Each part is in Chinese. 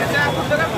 Gracias.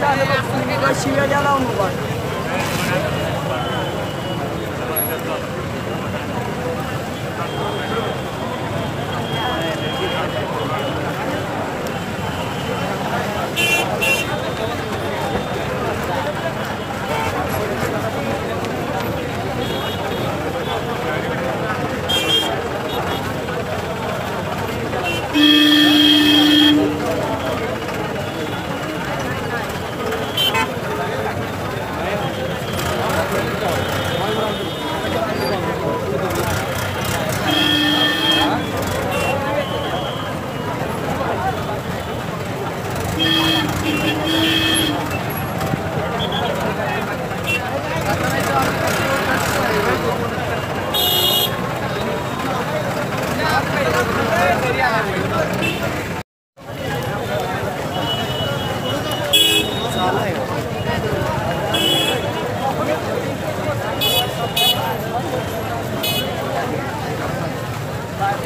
在那个新疆家弄过。